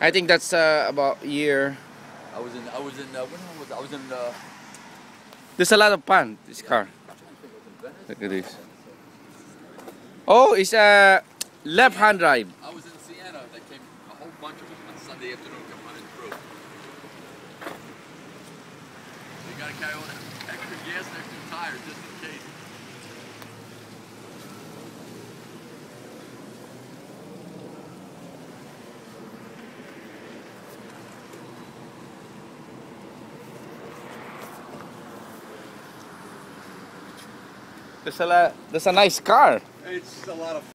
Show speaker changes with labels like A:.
A: I think that's uh, about year.
B: I was in. I was in. Uh, when was I? I was in. Uh,
A: There's a lot of pan. This car. Look at this. Oh, it's a left-hand drive.
B: I was in Siena. That came a whole bunch of them on Sunday afternoon come running through. So you got to carry all
A: There's a lot, a nice car.
B: It's a lot of